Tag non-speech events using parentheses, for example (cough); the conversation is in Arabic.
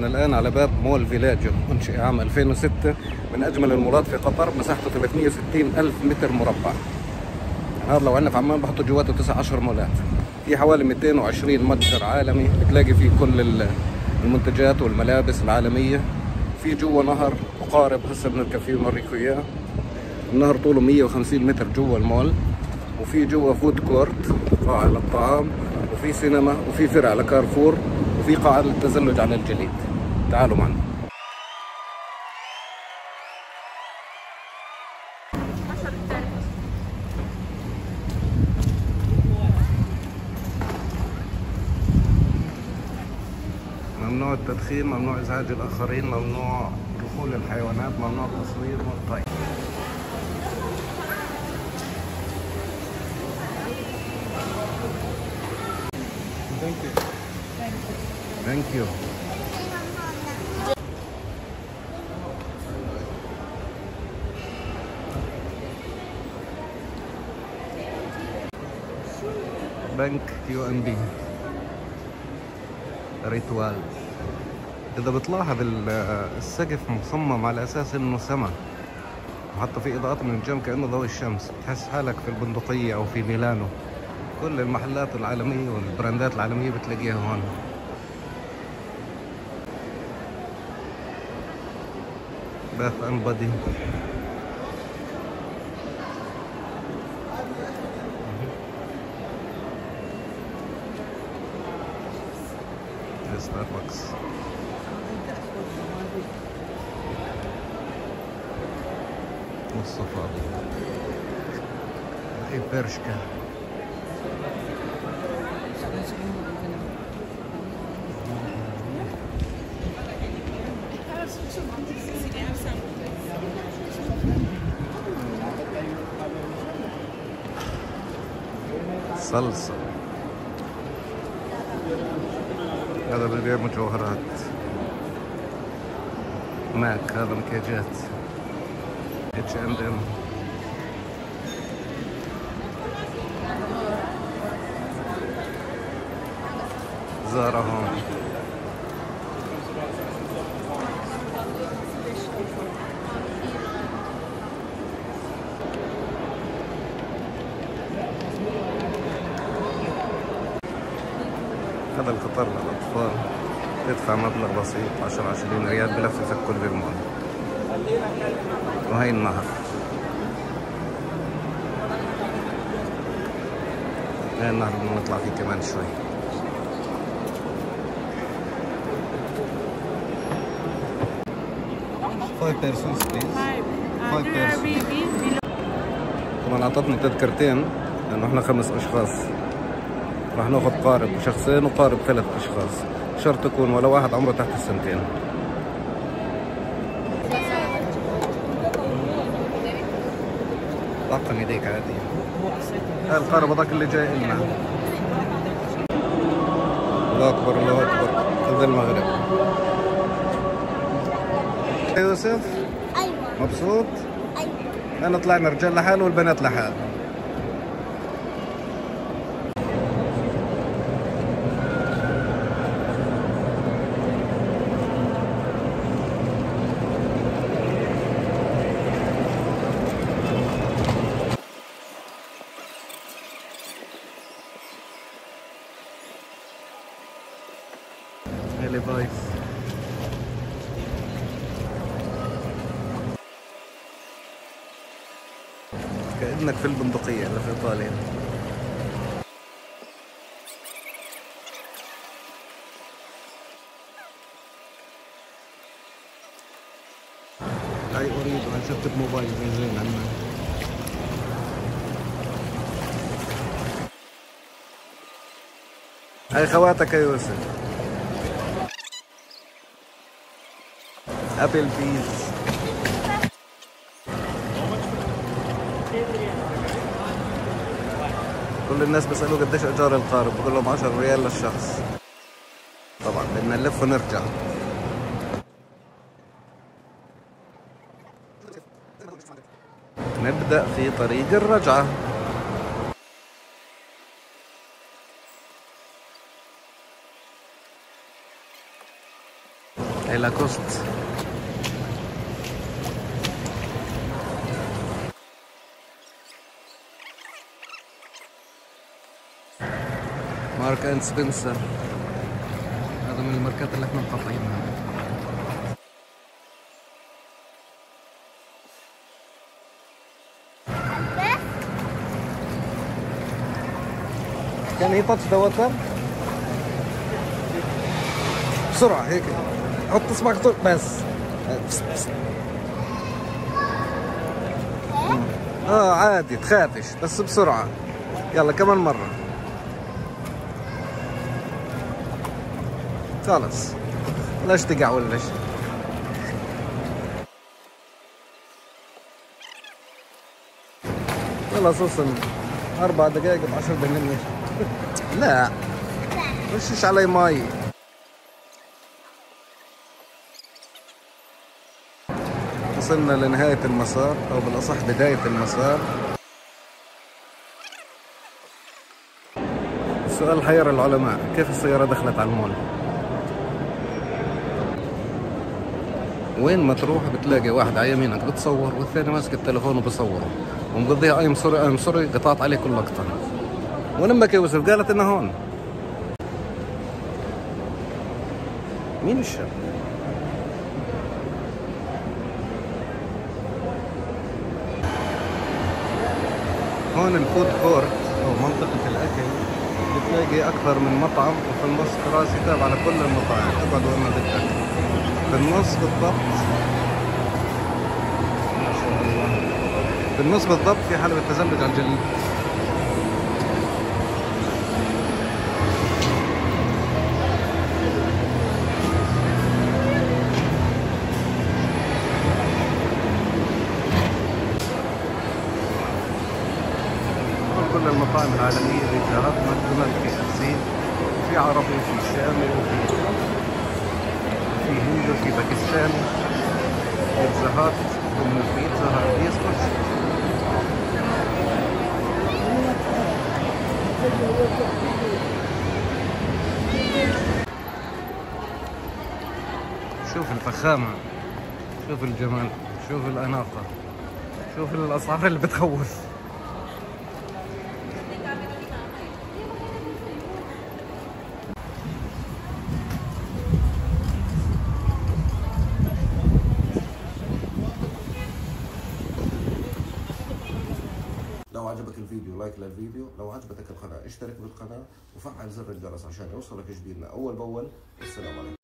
إحنا الآن على باب مول فيلاجو أنشئ عام 2006 من أجمل المولات في قطر مساحته 360 ألف متر مربع. هذا لو عندنا في عمان بحطوا جواته 19 مولات. في حوالي 220 متجر عالمي بتلاقي فيه كل ال- المنتجات والملابس العالمية. في جوا نهر مقارب هسه بنركب فيه ونوريكم إياه. النهر طوله 150 متر جوا المول. وفي جوا food court قاعة للطعام. وفي سينما وفي فرع لكارفور. وفي قاعة للتزلج على الجليد. تعالوا معنا. ممنوع التدخين ممنوع إزعاج الآخرين ممنوع دخول الحيوانات ممنوع التصوير طيب Thank you. بنك QNB Rituals. إذا بتلاحظ ال- السقف مصمم على أساس إنه سما. وحتى في اضاءات من الجنب كأنه ضوء الشمس. تحس حالك في البندقية أو في ميلانو. كل المحلات العالمية والبراندات العالمية بتلاقيها هون. Bath and Body نص فاضي اي برشكا صلصة. هذا بيبيع مجوهرات. ماك هذا مكياجات اند ام زارا هون هذا القطار للأطفال تدفع مبلغ بسيط 10 20 ريال بلففك كل المول وهي النهر. هاي النهر بدنا نطلع فيه كمان شوي. Five. Uh. طبعا اعطتنا تذكرتين لأنه إحنا خمس أشخاص. راح ناخذ قارب شخصين وقارب ثلاث أشخاص. شرط يكون ولا واحد عمره تحت السنتين. طاقم ايديك عادي. هاي القارب هذاك اللي جاي لنا الله أكبر الله أكبر. هذا المغرب. يا يوسف؟ أيوه. مبسوط؟ أيوه. إحنا طلعنا رجال لحال والبنات لحال. كأنك في البندقية اللي في إيطاليا هاي أريد أن أشتت موبايل زين زين عنا هاي خواتك يا يوسف؟ أبل بيز كل الناس بيسألوا قديش إيجار القارب بقول لهم 10 ريال للشخص. طبعا بدنا نلف ونرجع. نبدأ في طريق الرجعة. هي Lacoste Marks and Spencer. هذا من الماركات اللي إحنا مقاطعينها. كان هي touch water بسرعة هيك. حط اصبعك بس بس. بس. آه عادي تخافش بس بسرعة. يلا كمان مرة. خلص. بلاش تقع ولا شيء خلص وصل أربع دقائق بعشر دقائق (laughs) لا. رشش علي مي وصلنا لنهاية المسار أو بالأصح بداية المسار. السؤال حير العلماء كيف السيارة دخلت على المول؟ وين ما تروح بتلاقي واحد على يمينك بتصور والثاني ماسك التليفون وبصوره. ومقضيها I'm sorry I'm sorry قطعت عليه كل لقطة. ولما يوسف قالت إنه هون. مين الشاب؟ هون ال food court أو منطقة الأكل بتلاقي أكثر من مطعم وفي النص كراسي تابعة لكل المطاعم. اقعد وين ما بدك. في النص بالضبط. ما شاء الله في النص بالضبط في حلبة تزلج على الجليد. كل المطاعم العالمية اللي جربت ماكدونالد في أرسين في عربي وفي شامي وفي في هندي وفي باكستاني بيتزا هات ضمن البيتزا هات يسكت شوف الفخامة شوف الجمال شوف الأناقة شوف الأسعار اللي بتخوف. الفيديو لايك للفيديو. لو عجبتك القناة اشترك بالقناة وفعل زر الجرس عشان يوصلك جديدنا أول بأول. والسلام عليكم.